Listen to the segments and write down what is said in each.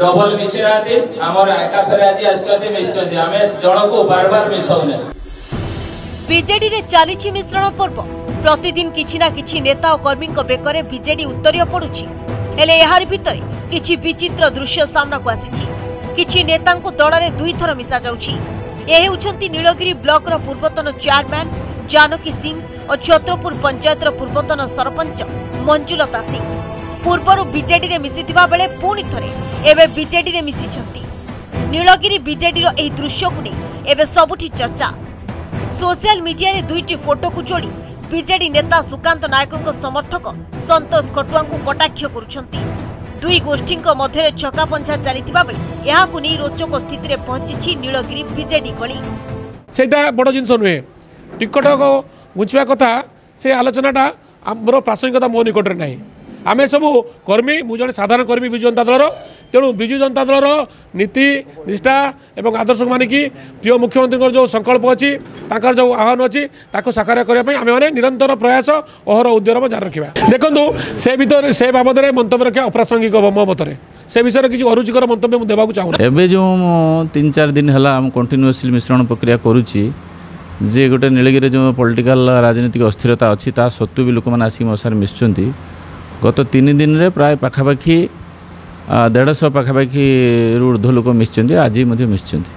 double મિશ્રાતી ଆମର ଏକାଥରେ ଆଜି ଆସିଛନ୍ତି ମିଶୁଛନ୍ତି ଆମେ ଜଣକୁ ବାରବାର ମିଶାଉନେ ବିଜେଡିରେ ଚାଲିଛି ମିଶ୍ରଣ ପର୍ବ ପ୍ରତିଦିନ କିଛି ନା କିଛି ନେତା ଓ କର୍ମୀଙ୍କ ବେକରେ ବିଜେଡି ଉତ୍ତରୀୟ ପଡୁଛି ହେଲେ ଏହାରି ଭିତରେ କିଛି ବିଚିତ୍ର ଦୃଶ୍ୟ ସାମ୍ନାକୁ ଆସିଛି କିଛି ନେତାଙ୍କୁ ଦଳରେ ଦୁଇଥର ମିଶାଯାଉଛି ଏ ହେଉଛନ୍ତି ନୀଳଗିରି ବ୍ଲକର ପୂର୍ବତନ ଚେୟାରମ୍ୟାନ୍ ଜାନକୀ ସିଂ ଓ ଛତ୍ରପୁର ପଞ୍ଚାୟତର ପୂର୍ବତନ ସରପଞ୍ଚ ମଞ୍ଜୁଲତା ସିଂ পূর্বর বিজেডিরে মিশিথিবা বেলে পুনি থরে এবে বিজেডিরে মিশিছন্তি নীলগিরি বিজেডির এই দৃশ্যকু নেই এবে সবুঠি চর্চা সোশিয়াল মিডিয়ায় দুইটি ফটোকু যোড়ি বিজেডি নেতা সুকান্ত নায়কঙ্ সমর্থক সন্তোষ খটুয়াঙ্কু কটাক্ষ করছেন দুই গোষ্ঠীঙ্ মধ্যে ছকাপঞ্ছা চালিথিবা বেলে এহাকু নেই রোচক স্থিতিরে পৌঁছিছি নীলগিরি বিজেডি গলি সেটা বড় জিনিস নুহে টিকটক ঘুঞ্চিবা কথা সে আলোচনাটা আমার প্রাসঙ্গিকতা মো নিকটরে নাই ଆମେ ସବୁ କର୍ମୀ ମୁଁ ଜଣେ ସାଧାରଣ କର୍ମୀ ବିଜୁ ଜନତା ଦଳର ତେଣୁ ବିଜୁ ଜନତା ଦଳର ନୀତି ନିଷ୍ଠା ଏବଂ ଆଦର୍ଶକୁ ମାନିକି ପ୍ରିୟ ମୁଖ୍ୟମନ୍ତ୍ରୀଙ୍କର ଯେଉଁ ସଂକଳ୍ପ ଅଛି ତାଙ୍କର ଯେଉଁ ଆହ୍ୱାନ ଅଛି ତାକୁ ସାକାର କରିବା ପାଇଁ ଆମେମାନେ ନିରନ୍ତର ପ୍ରୟାସ ଅହର ଉଦ୍ୟମ ଜାରି ରଖିବା ଦେଖନ୍ତୁ ସେ ଭିତରେ ସେ ବାବଦରେ ମନ୍ତବ୍ୟ ରଖିବା ଅପ୍ରାସଙ୍ଗିକ ମୋ ମତରେ ସେ ବିଷୟରେ କିଛି ଅରୁଚିକର ମନ୍ତବ୍ୟ ମୁଁ ଦେବାକୁ ଚାହୁଁନି ଏବେ ଯେଉଁ ତିନି ଚାରି ଦିନ ହେଲା ମୁଁ କଣ୍ଟିନ୍ୟୁଅସ୍ଲି ମିଶ୍ରଣ ପ୍ରକ୍ରିୟା କରୁଛି ଯେ ଗୋଟେ ନୀଳଗିରିରେ ଯେଉଁ ପଲିଟିକାଲ ରାଜନୈତିକ ଅସ୍ଥିରତା ଅଛି ତା ସତ୍ତ୍ୱେ ବି ଲୋକମାନେ ଆସିକି ମୋ ସାଙ୍ଗରେ ମିଶୁଛନ୍ତି ଗତ ତିନି ଦିନରେ ପ୍ରାୟ ପାଖାପାଖି ଦେଢ଼ଶହ ପାଖାପାଖିରୁ ଉର୍ଦ୍ଧ୍ୱ ଲୋକ ମିଶିଛନ୍ତି ଆଜି ମଧ୍ୟ ମିଶିଛନ୍ତି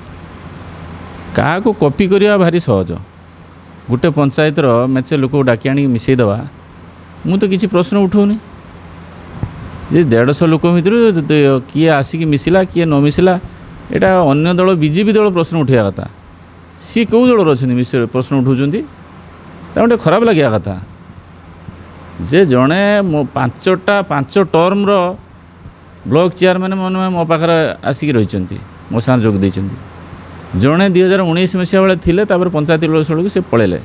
କାହାକୁ କପି କରିବା ଭାରି ସହଜ ଗୋଟେ ପଞ୍ଚାୟତର ମେଚେ ଲୋକକୁ ଡାକି ଆଣିକି ମିଶାଇଦେବା ମୁଁ ତ କିଛି ପ୍ରଶ୍ନ ଉଠାଉନି ଯେ ଦେଢ଼ଶହ ଲୋକ ଭିତରୁ କିଏ ଆସିକି ମିଶିଲା କିଏ ନ ମିଶିଲା ଏଇଟା ଅନ୍ୟ ଦଳ ବିଜେପି ଦଳ ପ୍ରଶ୍ନ ଉଠେଇବା କଥା ସିଏ କେଉଁ ଦଳର ଅଛନ୍ତି ମିଶ ପ୍ରଶ୍ନ ଉଠାଉଛନ୍ତି ତାଙ୍କୁ ଗୋଟେ ଖରାପ ଲାଗିବା କଥା ଯେ ଜଣେ ମୋ ପାଞ୍ଚଟା ପାଞ୍ଚ ଟର୍ମର ବ୍ଲକ୍ ଚେୟାରମ୍ୟାନ୍ ମାନେ ମୋ ପାଖରେ ଆସିକି ରହିଛନ୍ତି ମୋ ସାଙ୍ଗରେ ଯୋଗ ଦେଇଛନ୍ତି ଜଣେ ଦୁଇ ହଜାର ଉଣେଇଶ ମସିହା ବେଳେ ଥିଲେ ତାପରେ ପଞ୍ଚାୟତ ଇଲେକ୍ସନ୍ ବେଳକୁ ସେ ପଳେଇଲେ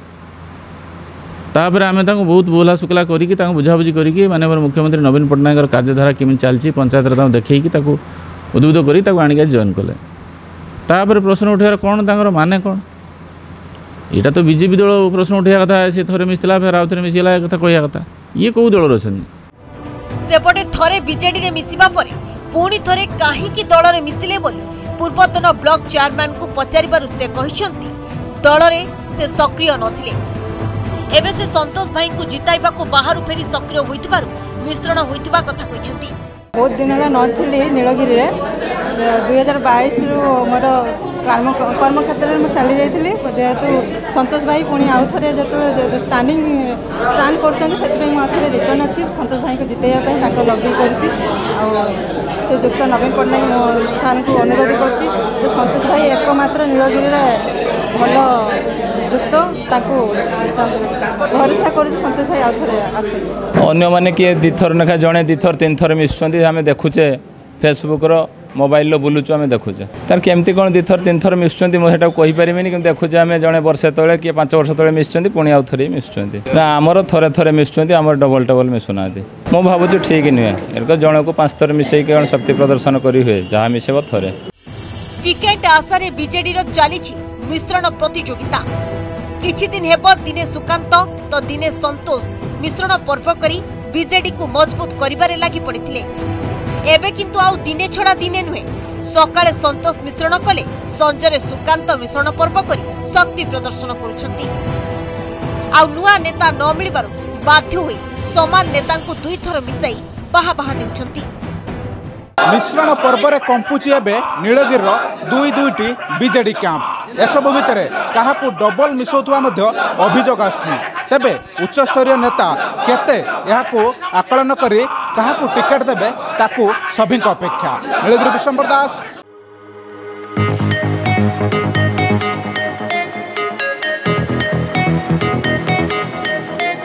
ତାପରେ ଆମେ ତାଙ୍କୁ ବହୁତ ବୋହଲା ଶୁକଲା କରିକି ତାଙ୍କୁ ବୁଝାବୁଝି କରିକି ମାନ୍ୟବର ମୁଖ୍ୟମନ୍ତ୍ରୀ ନବୀନ ପଟ୍ଟନାୟକର କାର୍ଯ୍ୟଧାରା କେମିତି ଚାଲିଛି ପଞ୍ଚାୟତରେ ତାଙ୍କୁ ଦେଖେଇକି ତାକୁ ଉଦ୍ବୁଦ୍ଧ କରି ତାକୁ ଆଣିକି ଜଏନ୍ କଲେ ତାପରେ ପ୍ରଶ୍ନ ଉଠାଇବାର କ'ଣ ତାଙ୍କର ମାନେ କ'ଣ ଏଇଟା ତ ବିଜେପି ଦଳ ପ୍ରଶ୍ନ ଉଠାଇବା କଥା ସେ ଥରେ ମିଶିଥିଲା ଫେର ଆଉ ଥରେ ମିଶିଗଲା ଏ କଥା କହିବା କଥା ଇଏ କୋଉ ଦଳର ଅଛନ୍ତି ସେପଟେ ଥରେ ବିଜେଡିରେ ମିଶିବା ପରେ ପୁଣି ଥରେ କାହିଁକି ଦଳରେ ମିଶିଲେ ବୋଲି ପୂର୍ବତନ ବ୍ଲକ ଚେୟାରମ୍ୟାନଙ୍କୁ ପଚାରିବାରୁ ସେ କହିଛନ୍ତି ଦଳରେ ସେ ସକ୍ରିୟ ନଥିଲେ ଏବେ ସେ ସନ୍ତୋଷ ଭାଇଙ୍କୁ ଜିତାଇବାକୁ ବାହାରୁ ଫେରି ସକ୍ରିୟ ହୋଇଥିବାରୁ ମିଶ୍ରଣ ହୋଇଥିବା କଥା କହିଛନ୍ତି ବହୁତ ଦିନ ହେଲା ନଥିଲି ନୀଳଗିରିରେ ଦୁଇ ହଜାର ବାଇଶରୁ ମୋର কর্মক্ষেত্রে চালি যাই যেহেতু সন্তোষ ভাই পুঁ আউথরে যেত স্টাণ্ডিং ଷ୍ଟାଣ୍ଡ କରୁଛନ୍ତି ସେଥିପାଇଁ ମୋ ହାତରେ ରିଟର୍ଣ୍ଣ ଅଛି ସନ୍ତୋଷ ଭାଇଙ୍କୁ ଜିତେଇବା ପାଇଁ ତାଙ୍କ ଲଗେଇ କରୁଛି ଆଉ ଶ୍ରୀଯୁକ୍ତ ନବୀନ ପଟ୍ଟନାୟକ ମୋ ସାର୍ଙ୍କୁ ଅନୁରୋଧ କରୁଛି ଯେ ସନ୍ତୋଷ ଭାଇ ଏକମାତ୍ର ନୀଳଗିରିରେ ଭଲ ଯୁକ୍ତ ତାକୁ ଭରସା କରୁଛି ସନ୍ତୋଷ ଭାଇ ଆଉ ଥରେ ଆସନ୍ତୁ ଅନ୍ୟମାନେ କିଏ ଦୁଇଥର ଲେଖା ଜଣେ ଦୁଇଥର ତିନିଥର ମିଶୁଛନ୍ତି ଆମେ ଦେଖୁଛେ ଫେସବୁକ୍ର ମୋବାଇଲର ବୁଲୁଛୁ ଆମେ ଦେଖୁଛେ ତାର କେମିତି କ'ଣ ଦୁଇଥର ତିନିଥର ମିଶୁଛନ୍ତି ମୁଁ ସେଇଟାକୁ କହିପାରିବିନି କିନ୍ତୁ ଦେଖୁଛେ ଆମେ ଜଣେ ବର୍ଷେ ତଳେ କିଏ ପାଞ୍ଚ ବର୍ଷ ତଳେ ମିଶୁଛନ୍ତି ପୁଣି ଆଉ ଥରେ ମିଶୁଛନ୍ତି ନା ଆମର ଥରେ ଥରେ ମିଶୁଛନ୍ତି ଆମର ଡବଲ ଡବଲ ମିଶୁନାହାନ୍ତି ମୁଁ ଭାବୁଛି ଠିକ୍ ନୁହେଁ ଏରକ ଜଣକୁ ପାଞ୍ଚ ଥର ମିଶେଇକି କ'ଣ ଶକ୍ତି ପ୍ରଦର୍ଶନ କରିହୁଏ ଯାହା ମିଶେଇବ ଥରେ ଟିକେଟ୍ ଆଶାରେ ବିଜେଡିର ଚାଲିଛି ମିଶ୍ରଣ ପ୍ରତିଯୋଗିତା କିଛି ଦିନ ହେବ ଦିନେ ସୁକାନ୍ତ ତ ଦିନେ ସନ୍ତୋଷ ମିଶ୍ରଣ ପର୍ବ କରି ବିଜେଡିକୁ ମଜବୁତ କରିବାରେ ଲାଗି ପଡ଼ିଥିଲେ এবে কিন্তু আউ দিনে ছড়া দিনে নুহে সকালে সন্তোষ মিশ্রণ কলে সঞ্জরে সুকান্ত মিশ্রণ পর্ব করে শক্তি প্রদর্শন করছেন আউ নূয়া নেতা ন মিলবার বাধ্য হয়ে সমান নেতা দুই থর মিশাই বাহা বাহা নেউছেন মিশ্রণ পর্বরে কম্পুচি এবে নীলগির দুই দুইটি বিজেডি ক্যাম্প এসব ভিতরে কাহাকু ডবল মিশাউথা মধ্যে অভিযোগ আসছে তেবে উচ্চস্তরীয় নেতা কেতে এখন আকলন করে क्या टिकेट देवे सभी अपेक्षा नीलगिरी विश्वम्बर दास